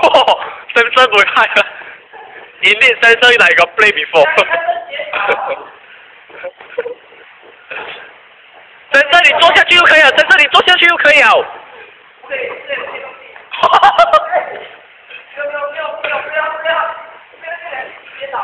哦，真正不啊！一定真正 like play before。真正你坐下去就可以了，真正你坐下去就可以了。不要不要不要不要不要不要不要！别打。